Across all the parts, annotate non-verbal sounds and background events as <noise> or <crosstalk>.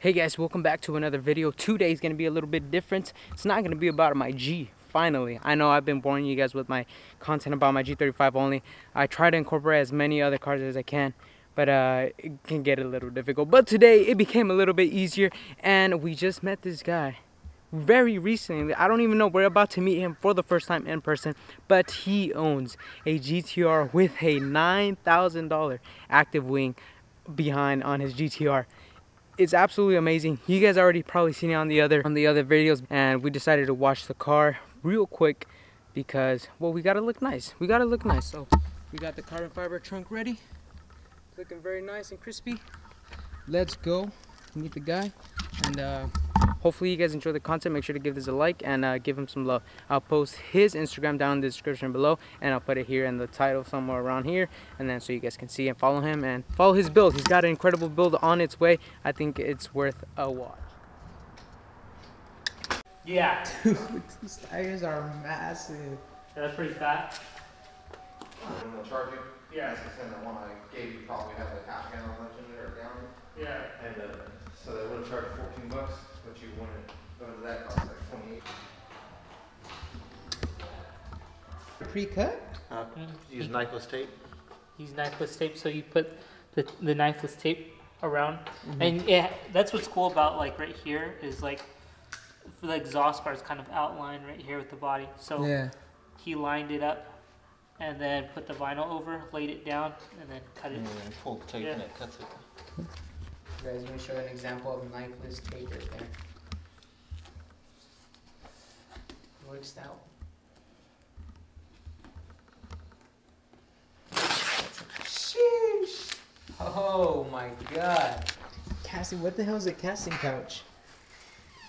Hey guys, welcome back to another video. Today is going to be a little bit different. It's not going to be about my G, finally. I know I've been boring you guys with my content about my G35 only. I try to incorporate as many other cars as I can, but uh, it can get a little difficult. But today, it became a little bit easier, and we just met this guy very recently. I don't even know. We're about to meet him for the first time in person, but he owns a GTR with a $9,000 active wing behind on his GTR it's absolutely amazing. You guys already probably seen it on the other on the other videos and we decided to watch the car real quick because well we gotta look nice. We gotta look nice. So we got the carbon fiber trunk ready. Looking very nice and crispy. Let's go meet the guy and uh hopefully you guys enjoy the content. Make sure to give this a like and uh, give him some love. I'll post his instagram down in the description below and i'll put it here in the title somewhere around here. And then so you guys can see and follow him and follow his build. He's got an incredible build on its way. I think it's worth a watch. Yeah. <laughs> Dude these tires are massive. That's pretty fat. I'm gonna charge you. yeah. That's the the one I gave you probably had like half gallon legend or down. yeah. And uh, so they would have charged fourteen bucks, but you wanted, go to that cost like twenty-eight. Pre-cut Uh, Mm. use knifeless tape. use knifeless tape so you put the, the knifeless tape around Mm-hmm. and yeah that's what's cool about like right here is like for the exhaust bar is kind of outlined right here with the body so yeah he lined it up and then put the vinyl over laid it down and then cut it pull the tape Yeah. and it cuts it. guys let me show an example of knifeless tape right there works out Sheesh. Oh my god. Casting, what the hell is a casting couch?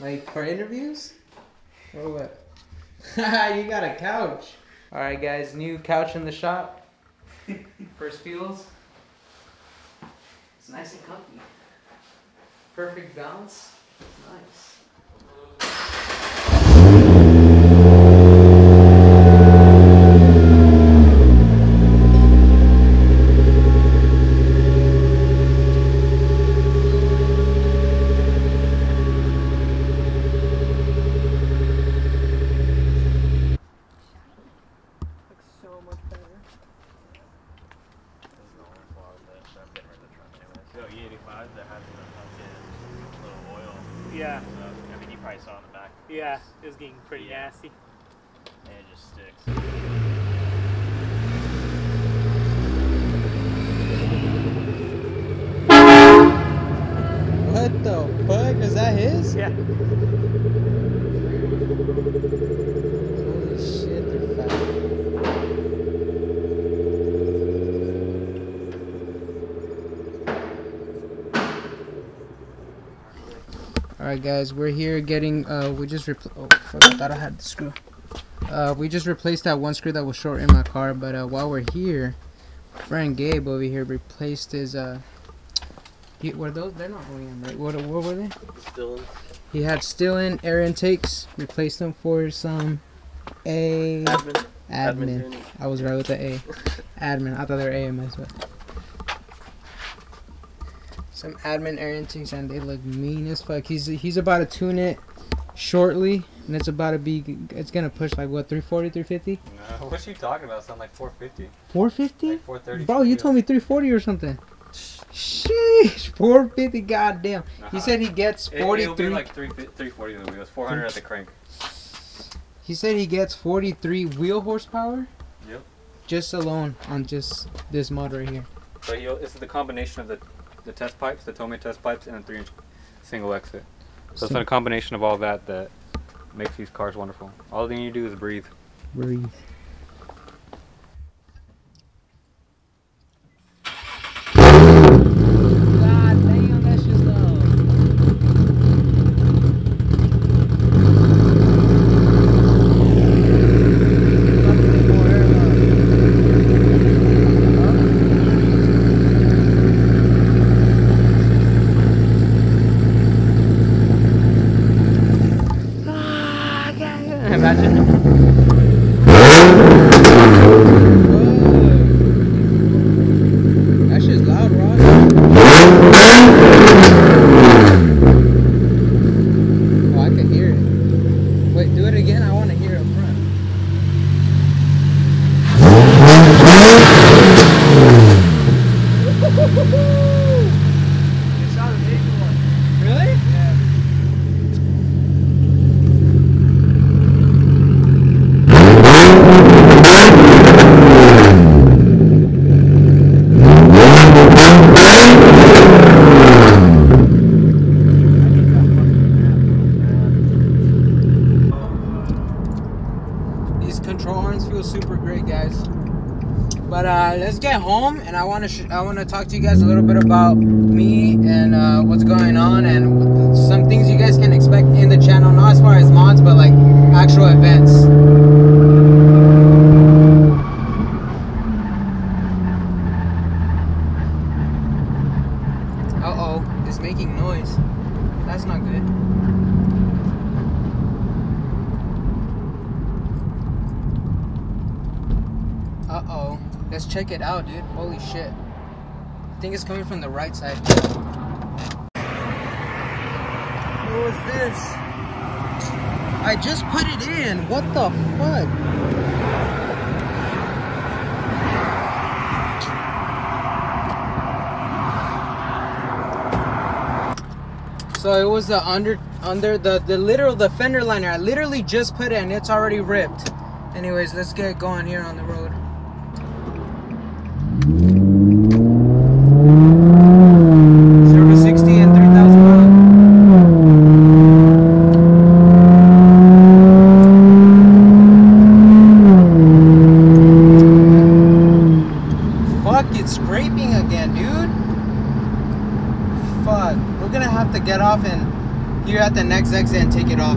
Like for interviews? Or what? <laughs> you got a couch. Alright guys, new couch in the shop. <laughs> First feels. It's nice and comfy. Perfect balance. Nice. Looks so much better. So E85 that has the fucking little oil. yeah So, I mean, you probably saw in the back. yeah it was getting pretty Yeah. nasty And it just sticks. What the fuck? Is that his? yeah Holy shit, they're fat. Alright guys, we're here getting, uh, we just repl- oh fuck, I thought I had the screw. Uh, we just replaced that one screw that was short in my car, but uh, while we're here, friend Gabe over here replaced his, uh, he, were those, they're not OEM, right? What, what were they? Still He had Stillen air intakes, replaced them for some A admin. admin. I was right with the A. admin. I thought they were AMS, but some admin air intakes and they look mean as fuck. He's he's about to tune it shortly, and it's about to be. It's gonna push like what 340, 350, No, what you talking about? Sound like 450. 450. Like 430. Bro, you told me 340 or something. Sheesh, 450. Goddamn. He said he gets It, it'll be 43. like 3, 340 the wheels. 400 at the crank. He said he gets 43 wheel horsepower. Yep. Just alone on just this mod right here. So you'll, it's the combination of the the test pipes, the Tomei test pipes, and a 3 inch single exit. So it's a combination of all that that makes these cars wonderful. All you need to do is breathe. Breathe. God damn, that's just Imagine. That shit's loud, Rod. let's get home, and I want to I want to talk to you guys a little bit about me and uh, what's going on, and some things you guys can expect in the channel, not as far as mods, but like actual events. Uh oh, it's making noise. That's not good. Uh oh. Let's dude. Holy shit. I think it's coming from the right side. What was this? I just put it in. What the fuck? So it was the under under the the literal the fender liner. I literally just put it and it's already ripped. Anyways, let's get going here on the road. Zero to sixty and three thousand miles. Fuck, it's scraping again, dude. Fuck, we're gonna have to get off and here at the next exit and take it off.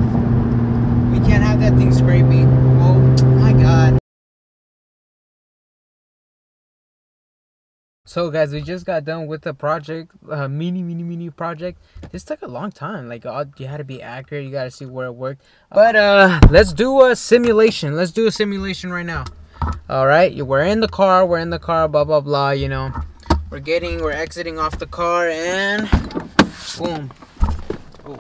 We can't have that thing scraping. Oh my god. So guys, we just got done with the project, uh, mini, mini, mini project. This took a long time. Like, uh, you had to be accurate. You got to see where it worked. But uh, let's do a simulation. Let's do a simulation right now. All right, we're in the car. We're in the car. Blah blah blah. You know, we're getting, we're exiting off the car, and boom. Oh,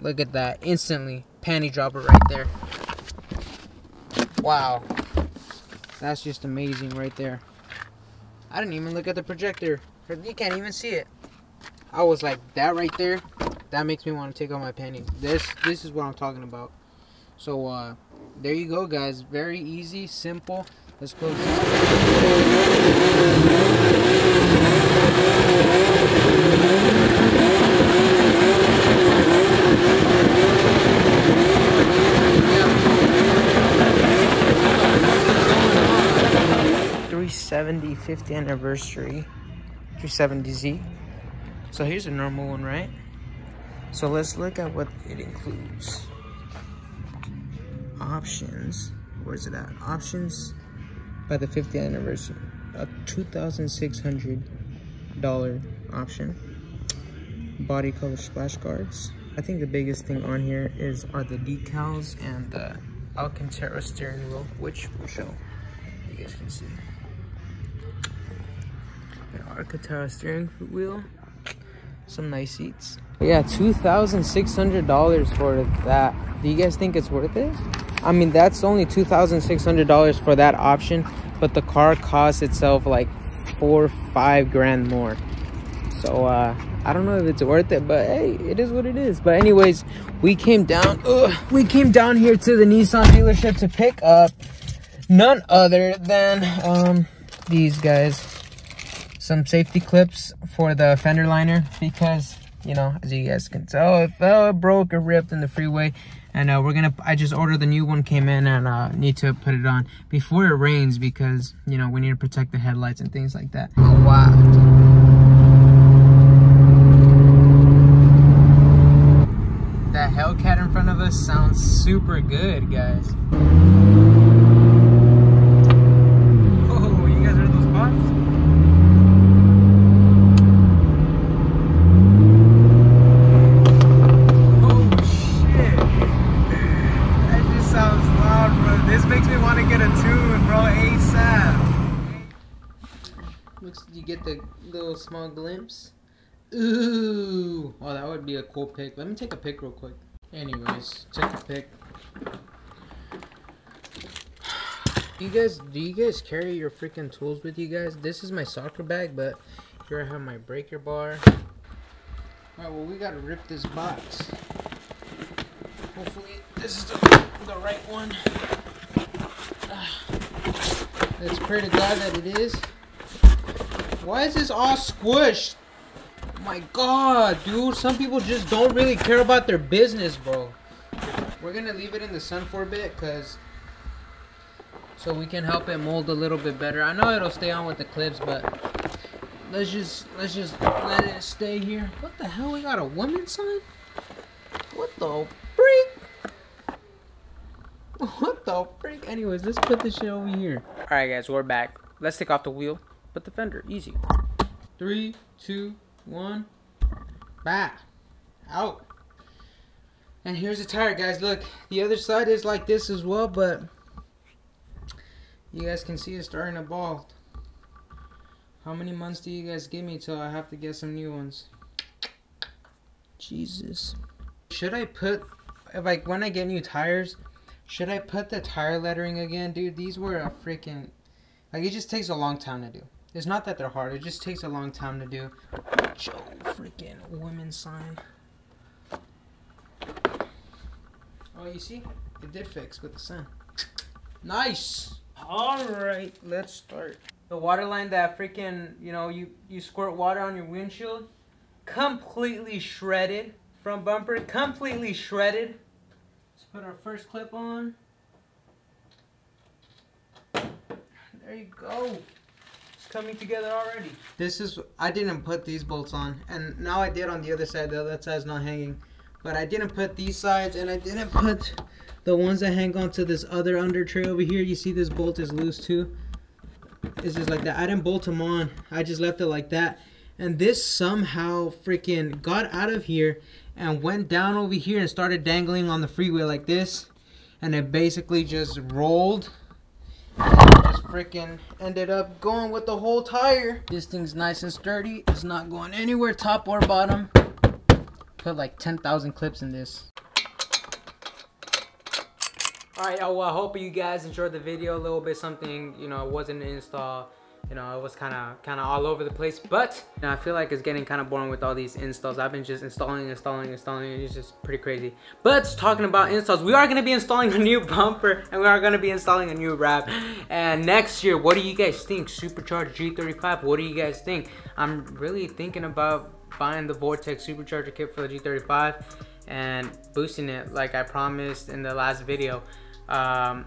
look at that! Instantly, panty dropper right there. Wow, that's just amazing right there. I didn't even look at the projector. You can't even see it. I was like, that right there, that makes me want to take off my panties. This this is what I'm talking about. So uh there you go guys. Very easy, simple. Let's close this. 370 50th anniversary 370Z. So here's a normal one, right? So let's look at what it includes. Options. Where's it at? Options by the 50th anniversary. A $2,600 option. Body color splash guards. I think the biggest thing on here is are the decals and the Alcantara steering wheel, which we'll show. You guys can see. An Alcantara steering wheel. Some nice seats. Yeah, two thousand six hundred dollars for that. Do you guys think it's worth it? I mean, that's only two thousand six hundred dollars for that option, but the car costs itself like four, five grand more. So uh, I don't know if it's worth it, but hey, it is what it is. But anyways, we came down. Ugh, we came down here to the Nissan dealership to pick up none other than um, these guys some safety clips for the fender liner because you know as you guys can tell it fell it broke or ripped in the freeway. And uh, we're gonna i just ordered the new one came in and uh, need to put it on before it rains because you know we need to protect the headlights and things like that. Oh wow. That hellcat in front of us sounds super good guys oh you guys heard those pots Oh shit. That just sounds loud, bro. This makes me want to get a tune, bro. ASAP. Looks you get the little small glimpse. Ooh. Oh, that would be a cool pick. Let me take a pick real quick. Anyways, take a pic. You guys, do you guys carry your freaking tools with you guys? This is my soccer bag, but here I have my breaker bar. Alright, well, we gotta rip this box. Hopefully, this is the, the right one. Ah. Let's pray to God that it is. Why is this all squished? Oh my God, dude. Some people just don't really care about their business, bro. We're gonna leave it in the sun for a bit, cause so we can help it mold a little bit better. I know it'll stay on with the clips, but let's just let's just let it stay here. What the hell? We got a woman sign? What the freak? What the freak? Anyways, let's put this shit over here. All right, guys, we're back. Let's take off the wheel, put the fender, easy. Three, two, one, back, out. And here's the tire, guys. Look, the other side is like this as well, but you guys can see it's starting to bald. How many months do you guys give me till I have to get some new ones? Jesus. Should I put, like, when I get new tires, should I put the tire lettering again? Dude, these were a freaking, like, it just takes a long time to do. It's not that they're hard, it just takes a long time to do. Joe freaking sign. Oh, you see? It did fix with the sun. Nice! Alright, let's start. The water line that freaking, you know, you, you squirt water on your windshield, completely shredded. Front bumper, completely shredded. Let's put our first clip on. There you go. Coming together already. This is, I didn't put these bolts on, and now I did on the other side, the other side's not hanging. But I didn't put these sides, and I didn't put the ones that hang onto this other under tray over here. You see this bolt is loose too. It's just like that. I didn't bolt them on. I just left it like that. And this somehow freaking got out of here and went down over here and started dangling on the freeway like this. And it basically just rolled. Just freaking ended up going with the whole tire. This thing's nice and sturdy. It's not going anywhere, top or bottom. Put like 10,000 clips in this. Alright, y'all, well, I hope you guys enjoyed the video. A little bit something, you know, wasn't an install. You know, it was kind of kind of all over the place. But, you know, I feel like it's getting kind of boring with all these installs. I've been just installing, installing, installing. It's just pretty crazy. But, talking about installs, we are going to be installing a new <laughs> bumper. And we are going to be installing a new wrap. And next year, what do you guys think? Supercharged G35, what do you guys think? I'm really thinking about buying the Vortech Supercharger kit for the G35 and boosting it like I promised in the last video. Um,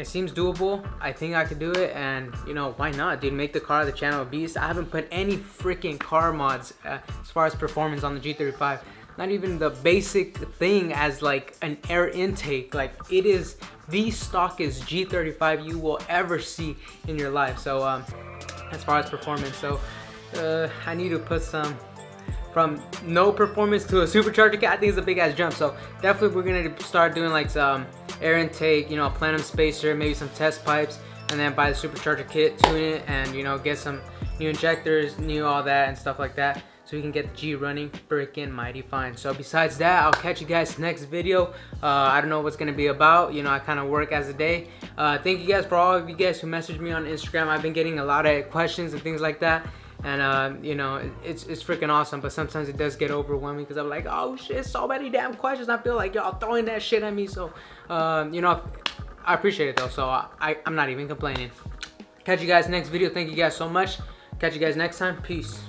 it seems doable. I think I could do it, and you know why not, dude? Make the car the channel beast. I haven't put any freaking car mods uh, as far as performance on the G35. Not even the basic thing as like an air intake. Like it is the stockest G35 you will ever see in your life. So um, as far as performance, so uh, I need to put some from no performance to a supercharger I think it's a big ass jump. So definitely we're gonna start doing like some air intake, you know, a plenum spacer, maybe some test pipes, and then buy the supercharger kit, tune it, and you know, get some new injectors, new all that and stuff like that. So we can get the G running freaking mighty fine. So besides that, I'll catch you guys next video. Uh, I don't know what's gonna be about. You know, I kind of work as a day. Uh, thank you guys for all of you guys who messaged me on Instagram. I've been getting a lot of questions and things like that and uh, you know it's it's freaking awesome but sometimes it does get overwhelming because i'm like oh shit so many damn questions. I feel like y'all throwing that shit at me so um, you know i appreciate it though so I, i'm not even complaining. Catch you guys next video. Thank you guys so much. Catch you guys next time. Peace